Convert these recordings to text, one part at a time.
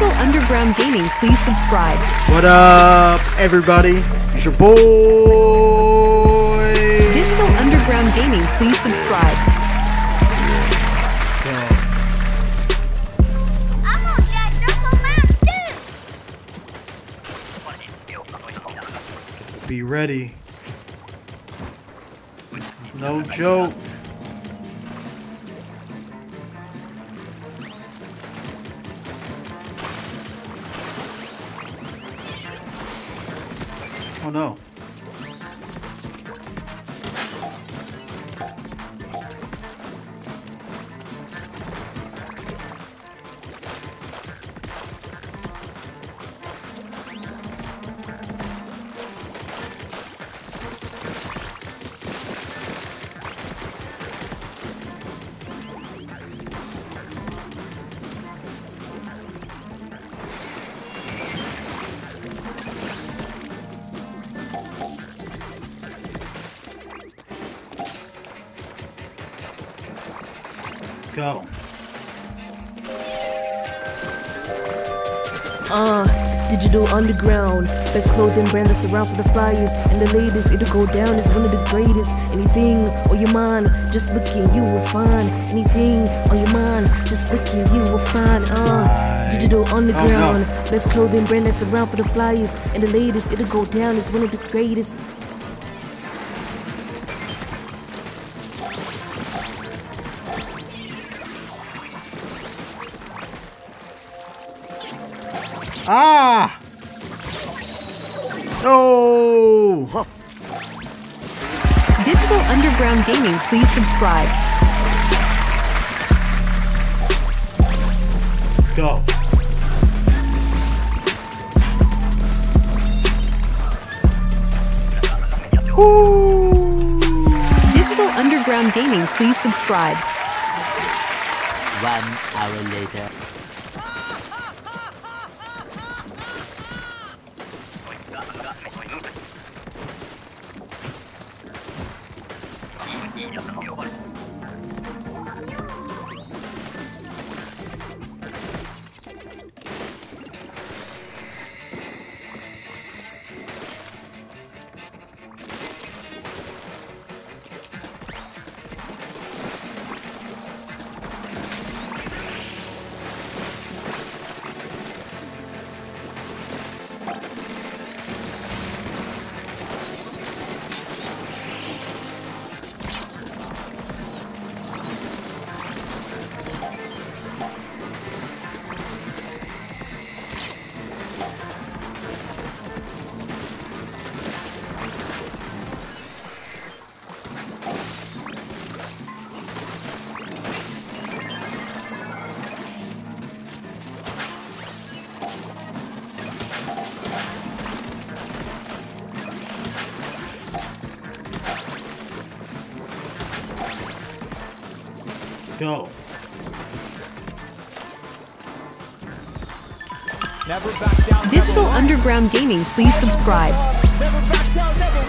Digital Underground Gaming, please subscribe. What up, everybody? It's your boy. Digital Underground Gaming, please subscribe. Yeah. I'm on that Turbo Mountain Be ready. This is no joke. Oh no. Let's go. Uh, Digital Underground, best clothing brand that's around for the flyers and the latest. It'll go down as one of the greatest. Anything on your mind, just look at you will find. Anything on your mind, just look at you will find. Uh, Digital Underground, best clothing brand that's around for the flyers and the latest. It'll go down as one of the greatest. Ah! No! Digital Underground Gaming, please subscribe. Let's go. Woo! Digital Underground Gaming, please subscribe. One hour later. Go. Never back down. Digital never Underground Gaming, please subscribe. Never back down, never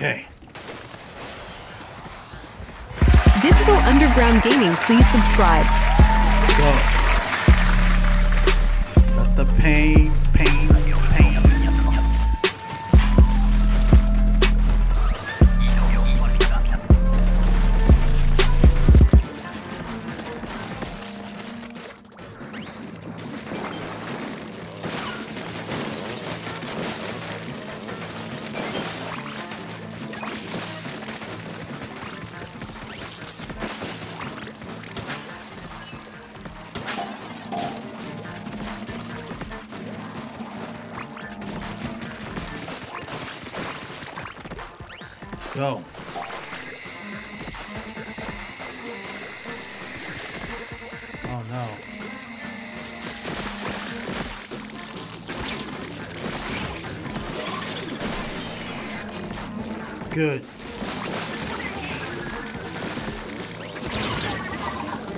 Okay. Digital Underground Gaming, please subscribe. Let the pain, pain. go. Oh no. Good.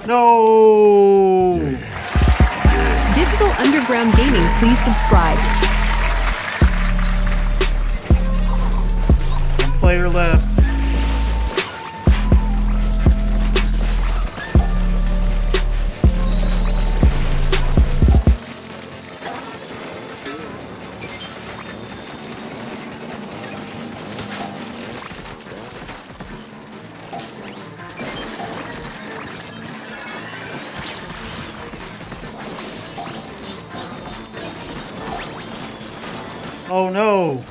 No! Digital Underground Gaming, please subscribe. Player left. Oh no!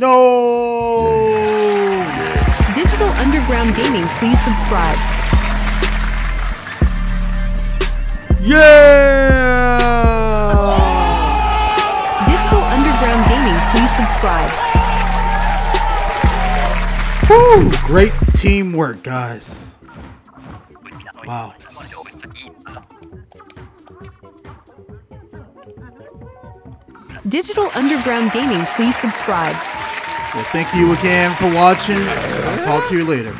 No! Digital Underground Gaming, please subscribe. Yeah! Digital Underground Gaming, please subscribe. Woo! Great teamwork, guys. Wow. Digital Underground Gaming, please subscribe. Well, thank you again for watching. I'll talk to you later.